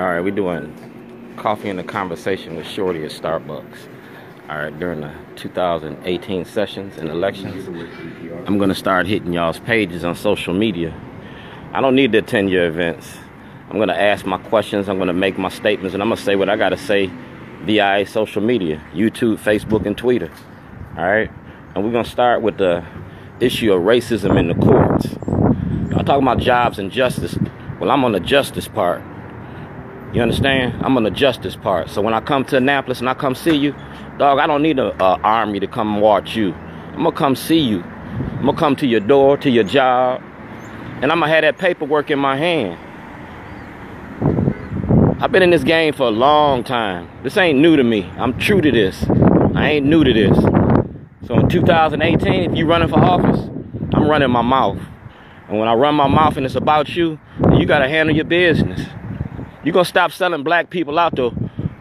All right, we're doing coffee and a conversation with Shorty at Starbucks. All right, during the 2018 sessions and elections, I'm gonna start hitting y'all's pages on social media. I don't need to attend your events. I'm gonna ask my questions. I'm gonna make my statements, and I'm gonna say what I gotta say via social media: YouTube, Facebook, and Twitter. All right, and we're gonna start with the issue of racism in the courts. Y'all talking about jobs and justice. Well, I'm on the justice part. You understand? I'm on the justice part. So when I come to Annapolis and I come see you, dog, I don't need an army to come watch you. I'm gonna come see you. I'm gonna come to your door, to your job, and I'm gonna have that paperwork in my hand. I've been in this game for a long time. This ain't new to me. I'm true to this. I ain't new to this. So in 2018, if you running for office, I'm running my mouth. And when I run my mouth and it's about you, you gotta handle your business. You're gonna stop selling black people out to,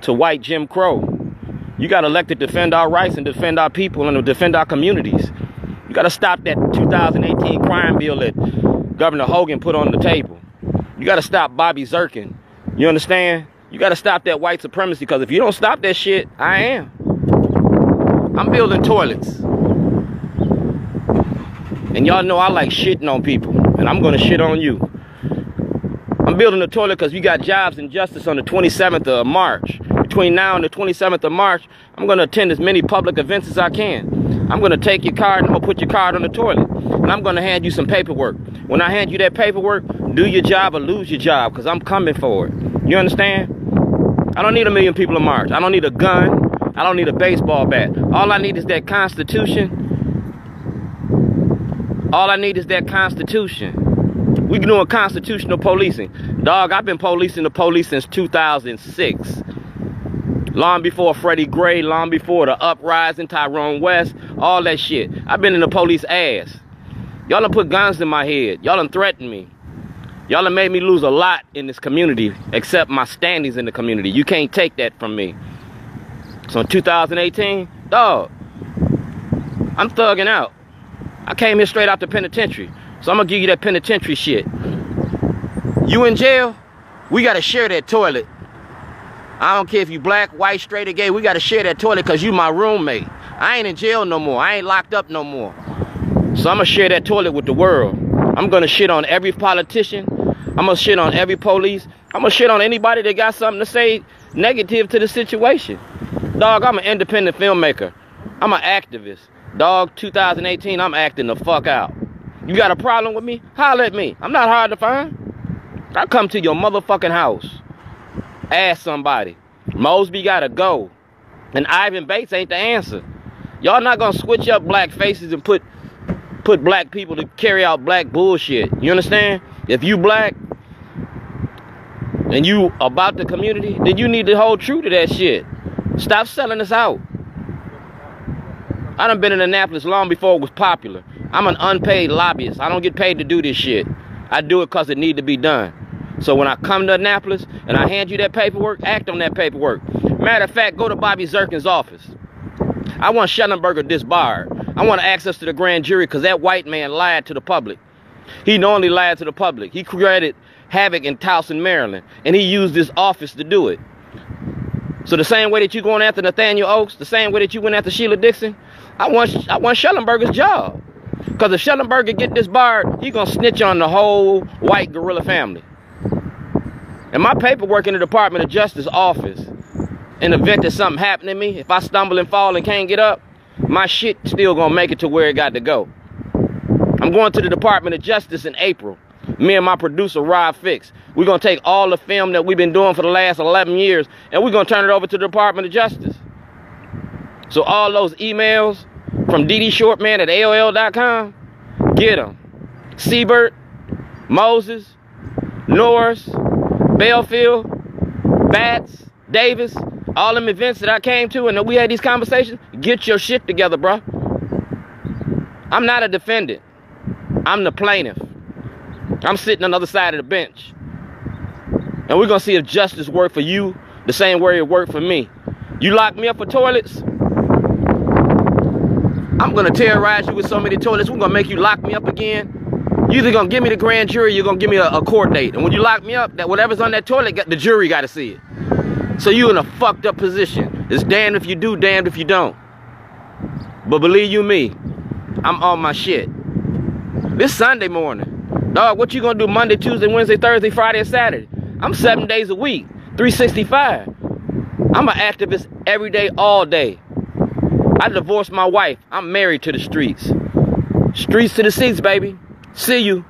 to white Jim Crow. You got elected to defend our rights and defend our people and to defend our communities. You gotta stop that 2018 crime bill that Governor Hogan put on the table. You gotta stop Bobby Zirkin. You understand? You gotta stop that white supremacy because if you don't stop that shit, I am. I'm building toilets. And y'all know I like shitting on people. And I'm gonna shit on you. I'm building a toilet because we got jobs and justice on the 27th of March. Between now and the 27th of March, I'm going to attend as many public events as I can. I'm going to take your card and I'm going to put your card on the toilet. And I'm going to hand you some paperwork. When I hand you that paperwork, do your job or lose your job because I'm coming for it. You understand? I don't need a million people to march. I don't need a gun. I don't need a baseball bat. All I need is that Constitution. All I need is that Constitution. We doing constitutional policing. Dog, I've been policing the police since 2006. Long before Freddie Gray, long before the uprising, Tyrone West, all that shit. I've been in the police ass. Y'all done put guns in my head. Y'all done threatened me. Y'all done made me lose a lot in this community, except my standings in the community. You can't take that from me. So in 2018, dog, I'm thugging out. I came here straight out the penitentiary. So I'm gonna give you that penitentiary shit. You in jail, we gotta share that toilet. I don't care if you black, white, straight, or gay, we gotta share that toilet because you my roommate. I ain't in jail no more. I ain't locked up no more. So I'm gonna share that toilet with the world. I'm gonna shit on every politician. I'm gonna shit on every police. I'm gonna shit on anybody that got something to say negative to the situation. Dog, I'm an independent filmmaker. I'm an activist. Dog, 2018, I'm acting the fuck out. You got a problem with me? Holler at me. I'm not hard to find. I come to your motherfucking house. Ask somebody. Mosby gotta go. And Ivan Bates ain't the answer. Y'all not gonna switch up black faces and put put black people to carry out black bullshit. You understand? If you black and you about the community, then you need to hold true to that shit. Stop selling us out. I done been in Annapolis long before it was popular. I'm an unpaid lobbyist. I don't get paid to do this shit. I do it because it need to be done. So when I come to Annapolis and I hand you that paperwork, act on that paperwork. Matter of fact, go to Bobby Zirkin's office. I want Shellenberger disbarred. I want access to the grand jury because that white man lied to the public. He knowingly lied to the public. He created havoc in Towson, Maryland, and he used his office to do it. So the same way that you going after Nathaniel Oaks, the same way that you went after Sheila Dixon, I want I want Shellenberger's job. Because if Shellenberger get this bar, he gonna snitch on the whole white gorilla family. And my paperwork in the Department of Justice office, in the event that something happen to me, if I stumble and fall and can't get up, my shit still gonna make it to where it got to go. I'm going to the Department of Justice in April. Me and my producer, Rob Fix. We're gonna take all the film that we've been doing for the last 11 years and we're gonna turn it over to the Department of Justice. So all those emails from DD Shortman at AOL.com. Get them. Siebert, Moses, Norris, Bealefeld, Batts, Davis, all them events that I came to and that we had these conversations, get your shit together, bro. I'm not a defendant. I'm the plaintiff. I'm sitting on the other side of the bench. And we're going to see if justice worked for you the same way it worked for me. You lock me up for toilets, I'm gonna terrorize you with so many toilets. We're gonna make you lock me up again. You either gonna give me the grand jury, you're gonna give me a, a court date. And when you lock me up, that whatever's on that toilet, the jury gotta see it. So you in a fucked up position. It's damned if you do, damned if you don't. But believe you me, I'm on my shit. This Sunday morning. Dog, what you gonna do Monday, Tuesday, Wednesday, Thursday, Friday, and Saturday? I'm seven days a week, 365. I'm an activist every day, all day. I divorced my wife. I'm married to the streets. Streets to the seats, baby. See you.